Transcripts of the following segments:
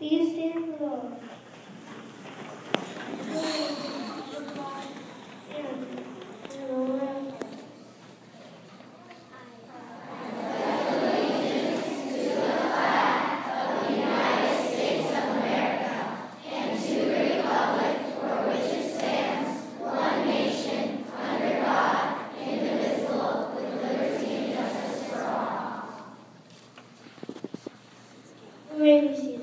B stands for Rainy season.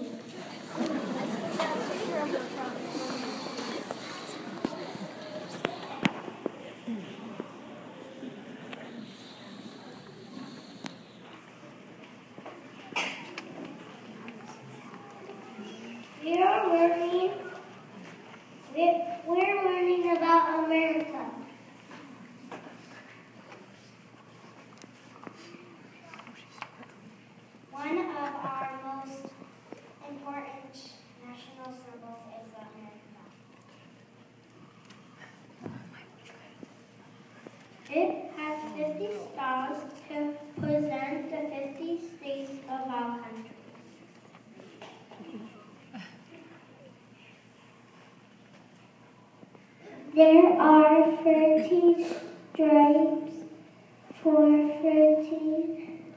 We are learning. We're, we're learning about America. One of our most important national symbols is the American flag. It has 50 stars to present the 50 states of our country. There are 13 stripes for 13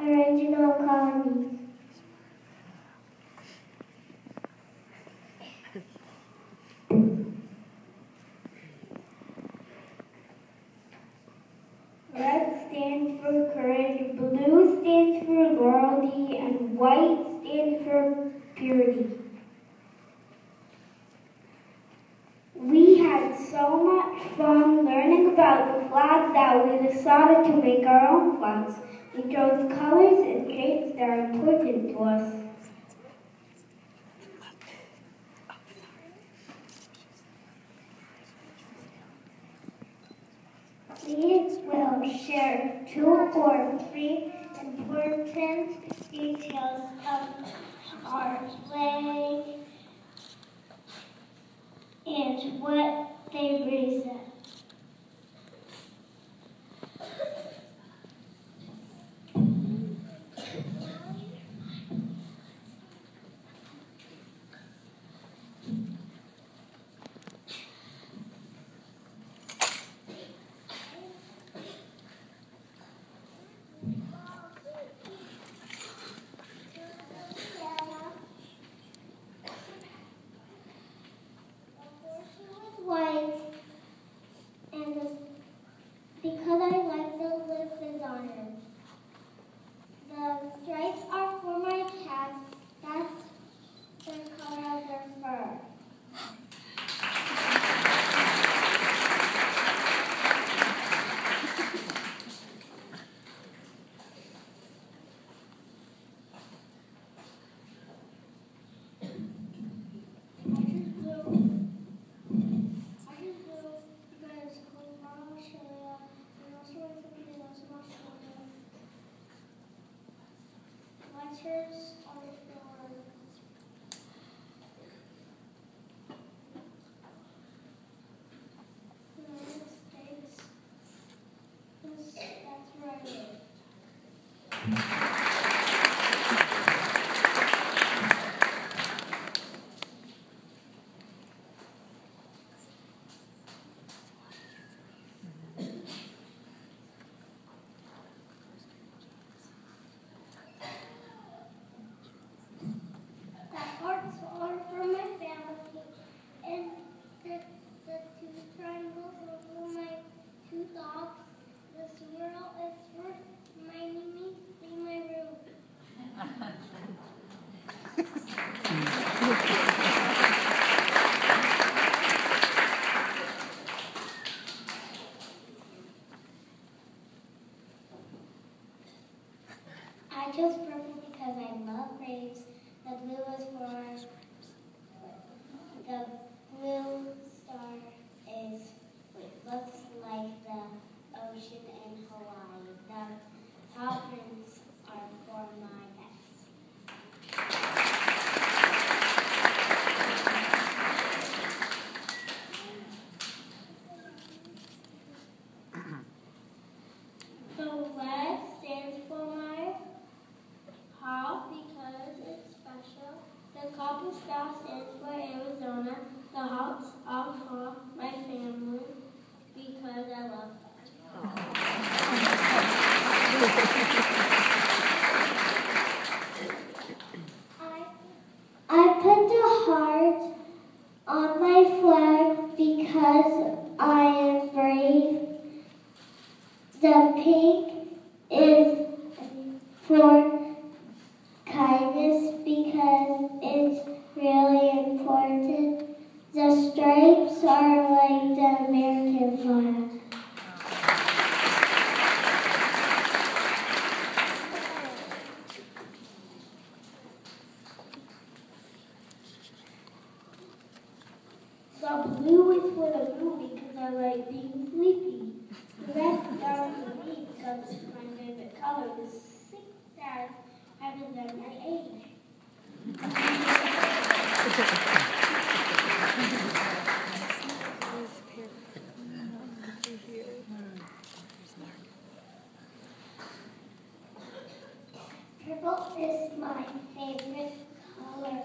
original colonies. Stands for courage, blue stands for loyalty, and white stands for purity. We had so much fun learning about the flag that we decided to make our own flags. We chose colors and shapes that are important to us. We will share two or three important details of our flag and what they represent. white, and the, because I like the list on it. The stripes are for my cat. That's the color of their fur. I just blue. I just blue because I'm from Australia and also my family lives in Australia. Letters are for United States. This, that's where I live. That part's are for my family, and the, the two triangles are for my two dogs. Swirl is for my room. I chose purple because I love grapes. The blue is for the blue star is looks like the ocean in Hawaii. The prints are for my ex. The red stands for my heart because it's special. The The pink is for kindness because it's really important. The stripes are like the American flag. The blue is for the blue because I like being sleepy. The red star is for me because it's my favorite color. The six stars Purple is my favorite color.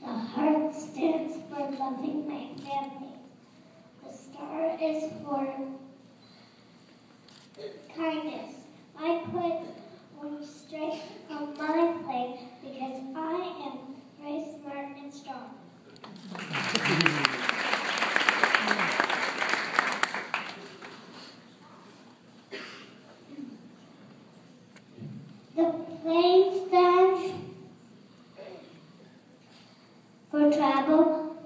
The heart stands for loving my family. The star is for kindness. I put one stripe on my flag because I am very smart and strong. The plane stands for travel.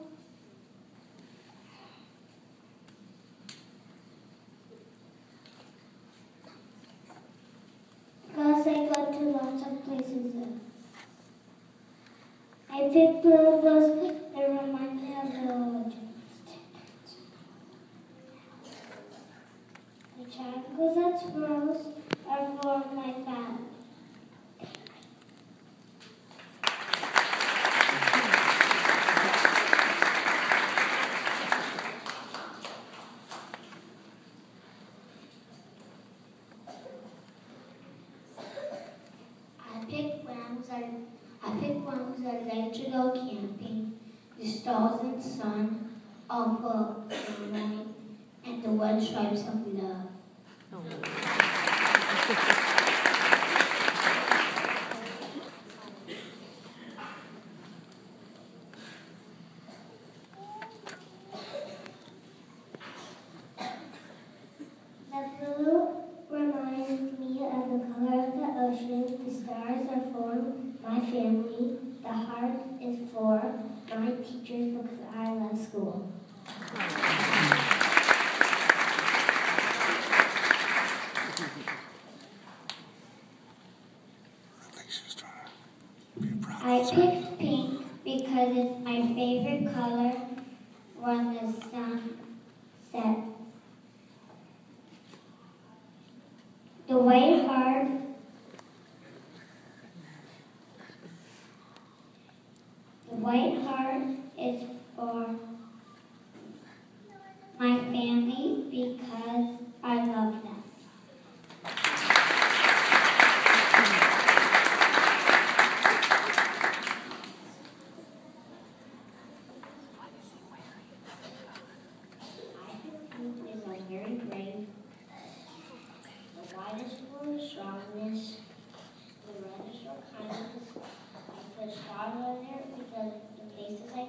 Because I go to lots of places. I picked blue because they remind me of the old The triangles and swirls are for my family. I picked ones that I picked ones that like to go camping. The stars and are for the light, and the white stripes of love. The blue reminds me of the color of the ocean. The stars are for my family. The heart is for my teachers because I love school. I think she's trying to be proud I of picked pink because it's my favorite color when the sun sets. The white heart The white heart is for my family because I love them.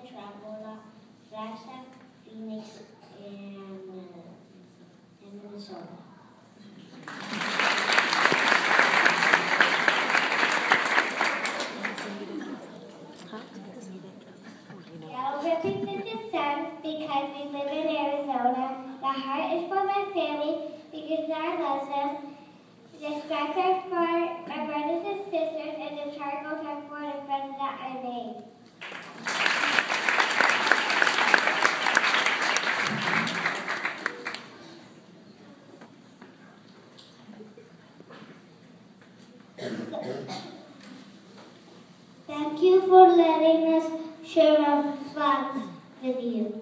Travel a lot, Flagstaff, Phoenix, Minnesota. Yellow represents the sun because we live in Arizona. The heart is for my family because I love them. The stripes are for my brothers and sisters, and the charcoals are for the friends that I made. Thank you for letting us share our flags with you.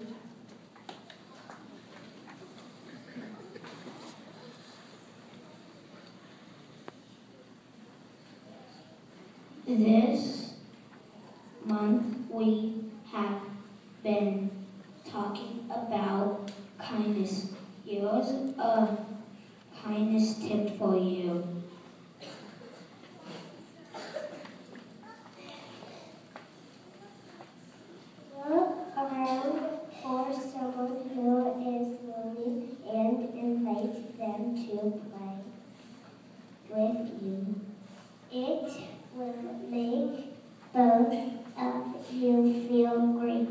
This month we have been talking about kindness. Here's a uh, kindness tip for you. to play with you. It will make both of you feel great.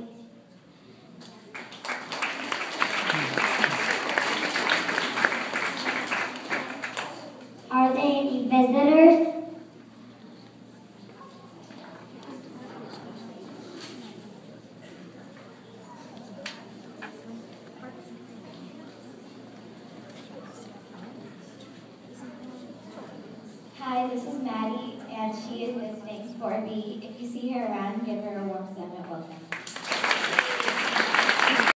Are there any visitors? For me. If you see her around,